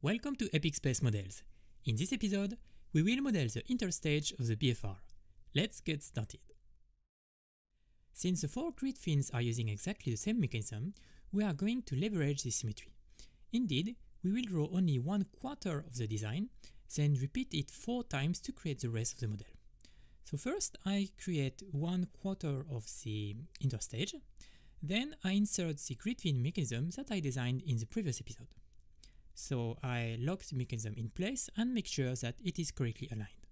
Welcome to Epic Space Models. In this episode, we will model the interstage of the BFR. Let's get started. Since the four grid fins are using exactly the same mechanism, we are going to leverage this symmetry. Indeed, we will draw only one quarter of the design, then repeat it four times to create the rest of the model. So first I create one quarter of the interstage, then I insert the grid fin mechanism that I designed in the previous episode. So I lock the mechanism in place and make sure that it is correctly aligned.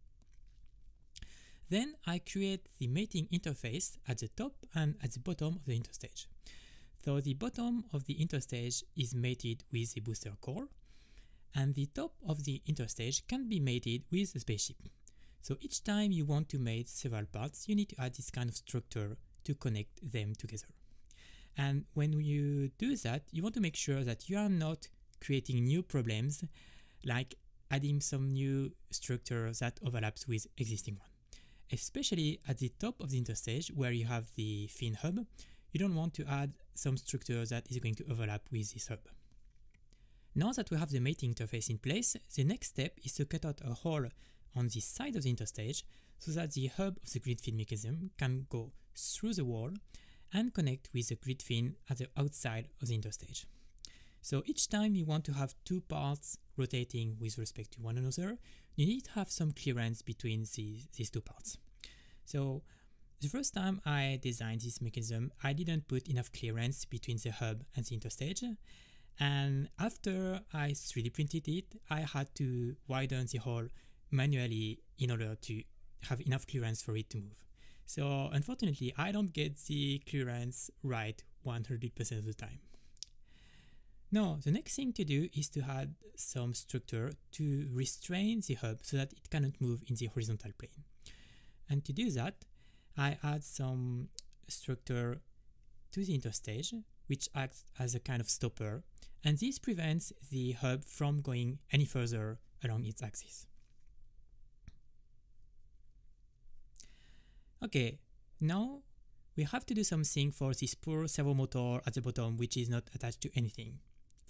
Then I create the mating interface at the top and at the bottom of the interstage. So the bottom of the interstage is mated with the booster core, and the top of the interstage can be mated with the spaceship. So each time you want to mate several parts, you need to add this kind of structure to connect them together. And when you do that, you want to make sure that you are not creating new problems like adding some new structure that overlaps with existing one. Especially at the top of the interstage where you have the fin hub, you don't want to add some structure that is going to overlap with this hub. Now that we have the mating interface in place, the next step is to cut out a hole on the side of the interstage so that the hub of the grid fin mechanism can go through the wall and connect with the grid fin at the outside of the interstage. So each time you want to have two parts rotating with respect to one another, you need to have some clearance between these, these two parts. So the first time I designed this mechanism, I didn't put enough clearance between the hub and the interstage. And after I 3D printed it, I had to widen the hole manually in order to have enough clearance for it to move. So unfortunately, I don't get the clearance right 100% of the time. Now, the next thing to do is to add some structure to restrain the hub so that it cannot move in the horizontal plane. And to do that, I add some structure to the interstage, which acts as a kind of stopper, and this prevents the hub from going any further along its axis. Okay, now we have to do something for this poor servo motor at the bottom which is not attached to anything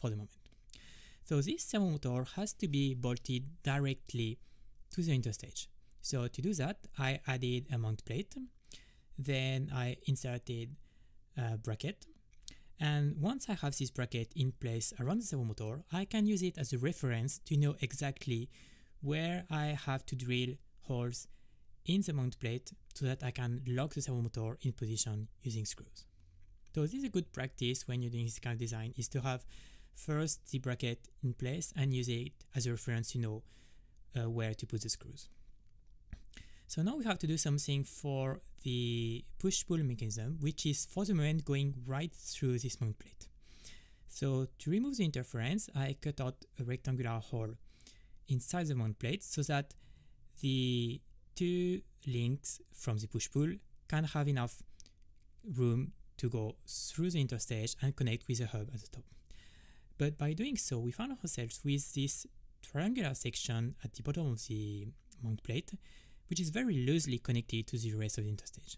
for the moment. So this servo motor has to be bolted directly to the interstage. So to do that, I added a mount plate, then I inserted a bracket, and once I have this bracket in place around the servo motor, I can use it as a reference to know exactly where I have to drill holes in the mount plate so that I can lock the servo motor in position using screws. So this is a good practice when you're doing this kind of design is to have first the bracket in place and use it as a reference to know uh, where to put the screws. So now we have to do something for the push-pull mechanism, which is for the moment going right through this mount plate. So to remove the interference, I cut out a rectangular hole inside the mount plate so that the two links from the push-pull can have enough room to go through the interstage and connect with the hub at the top. But by doing so, we found ourselves with this triangular section at the bottom of the mount plate, which is very loosely connected to the rest of the interstage.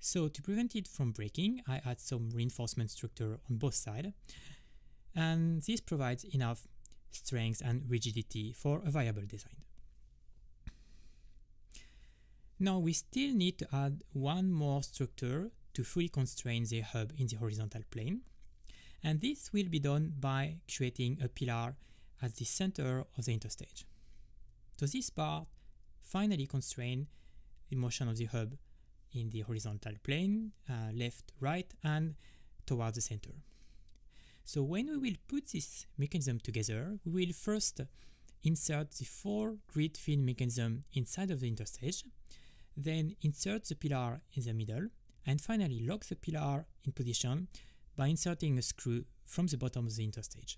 So to prevent it from breaking, I add some reinforcement structure on both sides, and this provides enough strength and rigidity for a viable design. Now we still need to add one more structure to fully constrain the hub in the horizontal plane, and this will be done by creating a pillar at the center of the interstage. So this part finally constrain the motion of the hub in the horizontal plane, uh, left, right, and towards the center. So when we will put this mechanism together, we will first insert the four grid fin mechanism inside of the interstage, then insert the pillar in the middle, and finally lock the pillar in position by inserting a screw from the bottom of the interstage.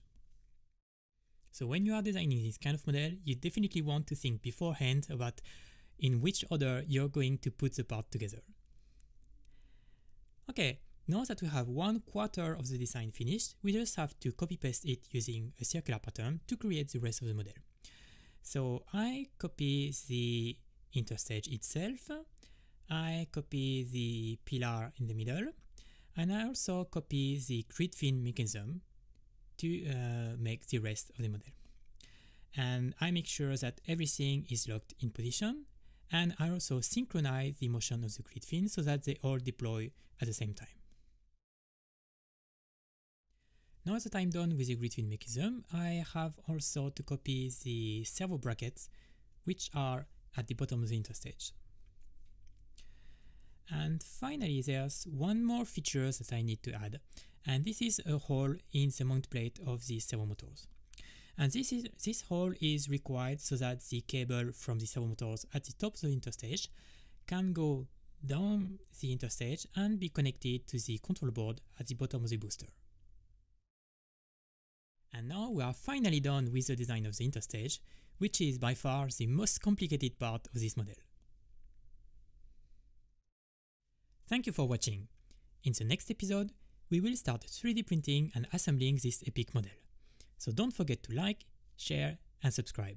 So when you are designing this kind of model, you definitely want to think beforehand about in which order you're going to put the part together. Okay, now that we have one quarter of the design finished, we just have to copy paste it using a circular pattern to create the rest of the model. So I copy the interstage itself, I copy the pillar in the middle, and I also copy the grid fin mechanism to uh, make the rest of the model. and I make sure that everything is locked in position and I also synchronize the motion of the grid fin so that they all deploy at the same time. Now that I'm done with the grid fin mechanism, I have also to copy the servo brackets which are at the bottom of the interstage. And finally, there's one more feature that I need to add, and this is a hole in the mount plate of the servo motors. And this, is, this hole is required so that the cable from the servo motors at the top of the interstage can go down the interstage and be connected to the control board at the bottom of the booster. And now we are finally done with the design of the interstage, which is by far the most complicated part of this model. Thank you for watching. In the next episode, we will start 3D printing and assembling this epic model. So don't forget to like, share and subscribe.